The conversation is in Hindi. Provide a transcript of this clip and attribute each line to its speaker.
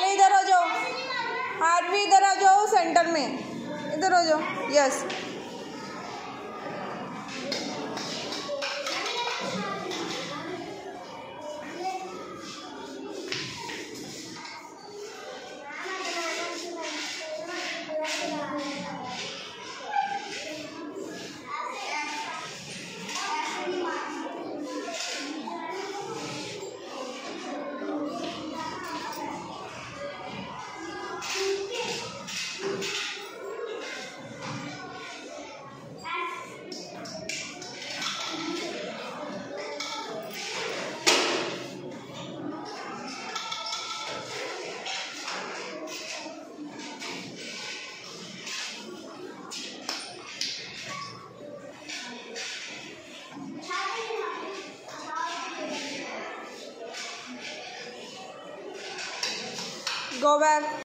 Speaker 1: पहले इधर हो जाओ। आरवी इधर आ जाओ सेंटर में। इधर हो जाओ। यस। Go back.